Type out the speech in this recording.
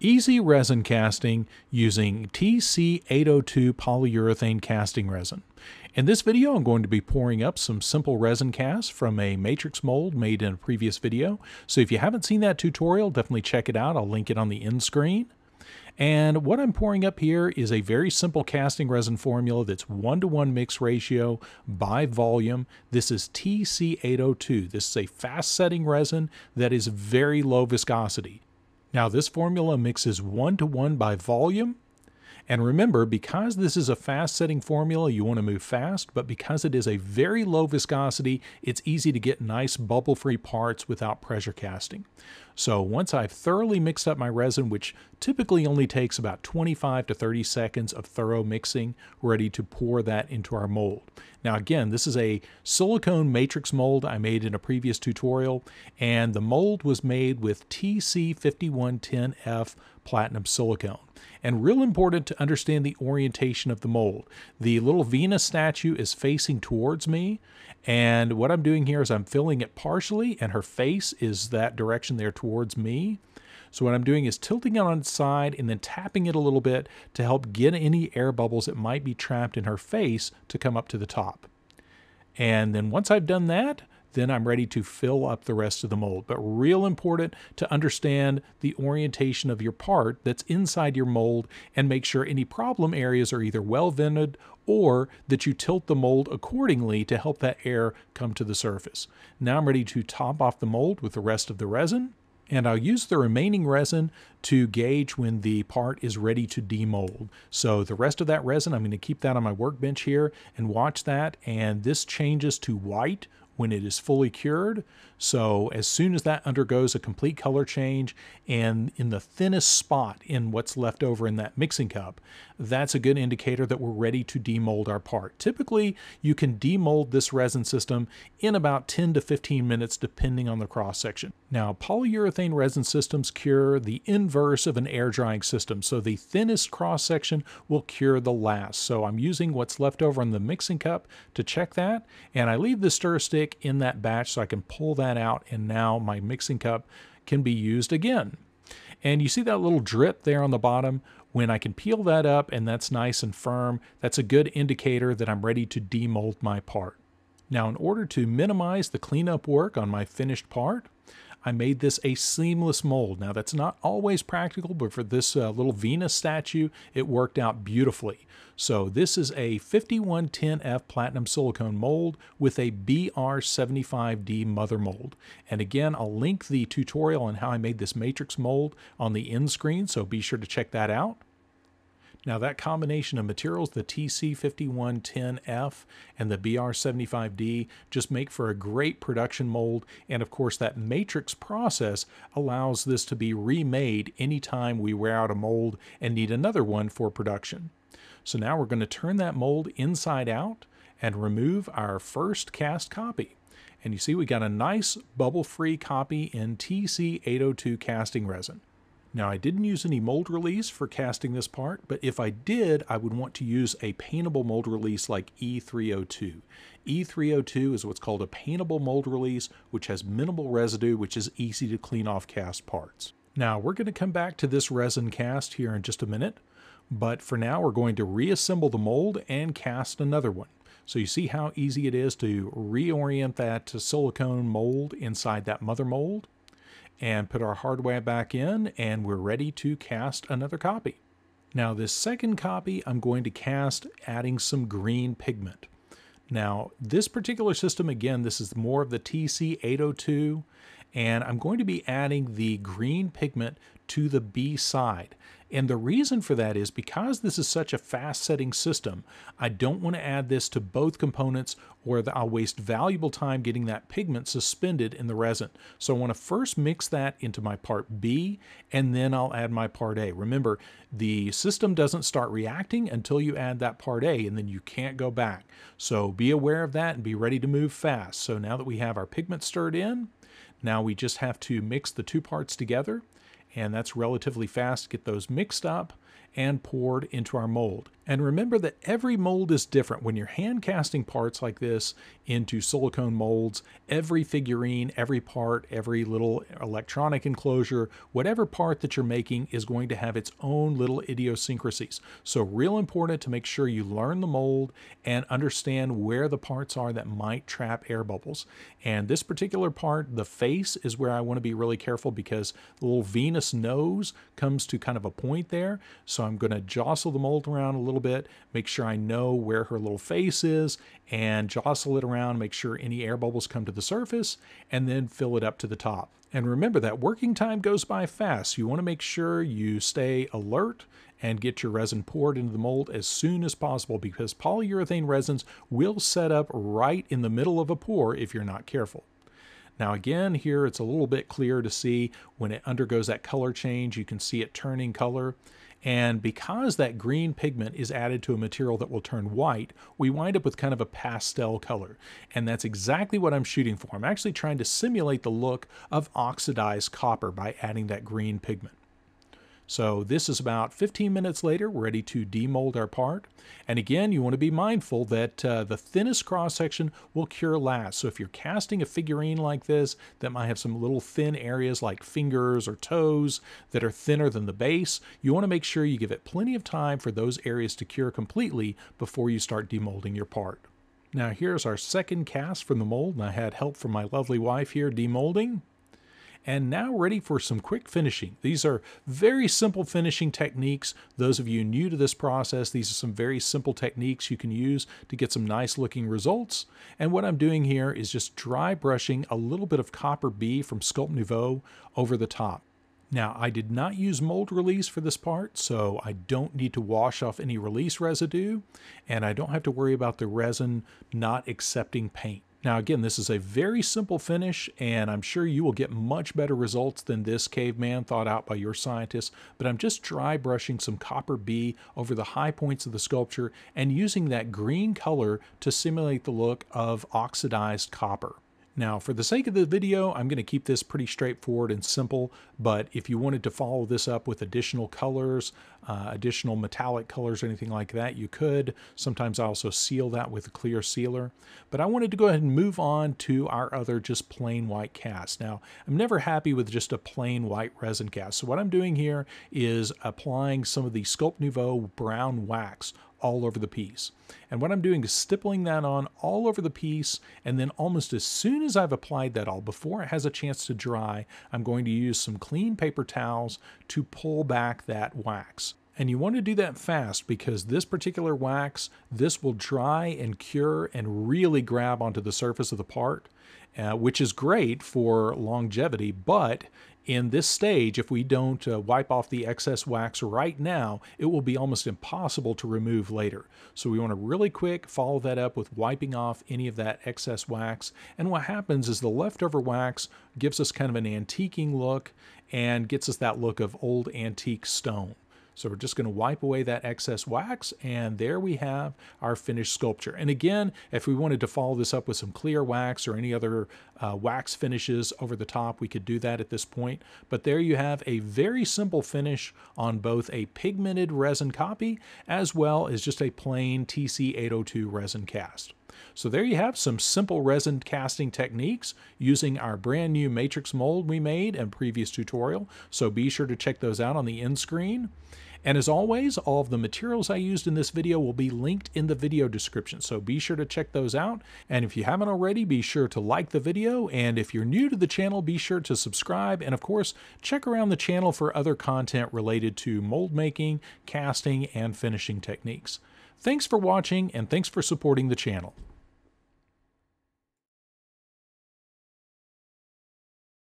Easy resin casting using TC802 polyurethane casting resin. In this video, I'm going to be pouring up some simple resin casts from a matrix mold made in a previous video. So if you haven't seen that tutorial, definitely check it out. I'll link it on the end screen. And what I'm pouring up here is a very simple casting resin formula that's one-to-one -one mix ratio by volume. This is TC802. This is a fast setting resin that is very low viscosity. Now this formula mixes one to one by volume. And remember, because this is a fast setting formula, you want to move fast, but because it is a very low viscosity, it's easy to get nice bubble-free parts without pressure casting. So once I've thoroughly mixed up my resin, which typically only takes about 25 to 30 seconds of thorough mixing, ready to pour that into our mold. Now again, this is a silicone matrix mold I made in a previous tutorial, and the mold was made with TC5110F platinum silicone. And real important to understand the orientation of the mold. The little Venus statue is facing towards me, and what I'm doing here is I'm filling it partially, and her face is that direction there towards me. So what I'm doing is tilting it on its side and then tapping it a little bit to help get any air bubbles that might be trapped in her face to come up to the top. And then once I've done that, then I'm ready to fill up the rest of the mold. But real important to understand the orientation of your part that's inside your mold and make sure any problem areas are either well vented or that you tilt the mold accordingly to help that air come to the surface. Now I'm ready to top off the mold with the rest of the resin and I'll use the remaining resin to gauge when the part is ready to demold. So the rest of that resin, I'm going to keep that on my workbench here and watch that, and this changes to white when it is fully cured. So as soon as that undergoes a complete color change and in the thinnest spot in what's left over in that mixing cup, that's a good indicator that we're ready to demold our part. Typically, you can demold this resin system in about 10 to 15 minutes depending on the cross section. Now, polyurethane resin systems cure the inverse of an air drying system, so the thinnest cross section will cure the last. So I'm using what's left over in the mixing cup to check that, and I leave the stir stick in that batch so I can pull that out, and now my mixing cup can be used again. And you see that little drip there on the bottom? When I can peel that up and that's nice and firm, that's a good indicator that I'm ready to demold my part. Now, in order to minimize the cleanup work on my finished part, I made this a seamless mold. Now that's not always practical, but for this uh, little Venus statue, it worked out beautifully. So this is a 5110F platinum silicone mold with a BR75D mother mold. And again, I'll link the tutorial on how I made this matrix mold on the end screen, so be sure to check that out. Now that combination of materials, the TC5110F and the BR75D, just make for a great production mold. And of course that matrix process allows this to be remade anytime we wear out a mold and need another one for production. So now we're going to turn that mold inside out and remove our first cast copy. And you see we got a nice bubble-free copy in TC802 casting resin. Now I didn't use any mold release for casting this part, but if I did, I would want to use a paintable mold release like E302. E302 is what's called a paintable mold release, which has minimal residue, which is easy to clean off cast parts. Now we're going to come back to this resin cast here in just a minute, but for now we're going to reassemble the mold and cast another one. So you see how easy it is to reorient that silicone mold inside that mother mold? And put our hardware back in and we're ready to cast another copy. Now this second copy I'm going to cast adding some green pigment. Now this particular system again this is more of the TC802 and I'm going to be adding the green pigment to the B side. And the reason for that is because this is such a fast setting system, I don't want to add this to both components or I'll waste valuable time getting that pigment suspended in the resin. So I want to first mix that into my part B and then I'll add my part A. Remember, the system doesn't start reacting until you add that part A and then you can't go back. So be aware of that and be ready to move fast. So now that we have our pigment stirred in, now we just have to mix the two parts together and that's relatively fast get those mixed up and poured into our mold. And remember that every mold is different. When you're hand casting parts like this into silicone molds, every figurine, every part, every little electronic enclosure, whatever part that you're making is going to have its own little idiosyncrasies. So real important to make sure you learn the mold and understand where the parts are that might trap air bubbles. And this particular part, the face, is where I want to be really careful because the little Venus nose comes to kind of a point there. So I'm going to jostle the mold around a little bit, make sure I know where her little face is, and jostle it around, make sure any air bubbles come to the surface, and then fill it up to the top. And remember that working time goes by fast. You want to make sure you stay alert and get your resin poured into the mold as soon as possible because polyurethane resins will set up right in the middle of a pour if you're not careful. Now again, here it's a little bit clear to see when it undergoes that color change, you can see it turning color. And because that green pigment is added to a material that will turn white, we wind up with kind of a pastel color. And that's exactly what I'm shooting for. I'm actually trying to simulate the look of oxidized copper by adding that green pigment. So this is about 15 minutes later, we're ready to demold our part. And again, you want to be mindful that uh, the thinnest cross section will cure last. So if you're casting a figurine like this that might have some little thin areas like fingers or toes that are thinner than the base, you want to make sure you give it plenty of time for those areas to cure completely before you start demolding your part. Now here's our second cast from the mold, and I had help from my lovely wife here demolding and now ready for some quick finishing. These are very simple finishing techniques. Those of you new to this process, these are some very simple techniques you can use to get some nice looking results. And what I'm doing here is just dry brushing a little bit of copper B from Sculpt Nouveau over the top. Now, I did not use mold release for this part, so I don't need to wash off any release residue, and I don't have to worry about the resin not accepting paint. Now again, this is a very simple finish and I'm sure you will get much better results than this caveman thought out by your scientists, but I'm just dry brushing some copper B over the high points of the sculpture and using that green color to simulate the look of oxidized copper. Now, for the sake of the video, I'm going to keep this pretty straightforward and simple, but if you wanted to follow this up with additional colors, uh, additional metallic colors or anything like that, you could. Sometimes I also seal that with a clear sealer. But I wanted to go ahead and move on to our other just plain white cast. Now, I'm never happy with just a plain white resin cast. So what I'm doing here is applying some of the Sculpt Nouveau brown wax all over the piece. And what I'm doing is stippling that on all over the piece, and then almost as soon as I've applied that all, before it has a chance to dry, I'm going to use some clean paper towels to pull back that wax. And you want to do that fast because this particular wax, this will dry and cure and really grab onto the surface of the part, uh, which is great for longevity, but in this stage, if we don't uh, wipe off the excess wax right now, it will be almost impossible to remove later. So we want to really quick follow that up with wiping off any of that excess wax. And what happens is the leftover wax gives us kind of an antiquing look and gets us that look of old antique stone. So we're just going to wipe away that excess wax and there we have our finished sculpture. And again, if we wanted to follow this up with some clear wax or any other uh, wax finishes over the top, we could do that at this point. But there you have a very simple finish on both a pigmented resin copy as well as just a plain TC802 resin cast. So there you have some simple resin casting techniques using our brand new matrix mold we made in previous tutorial. So be sure to check those out on the end screen. And as always, all of the materials I used in this video will be linked in the video description, so be sure to check those out. And if you haven't already, be sure to like the video, and if you're new to the channel, be sure to subscribe, and of course, check around the channel for other content related to mold making, casting, and finishing techniques. Thanks for watching, and thanks for supporting the channel.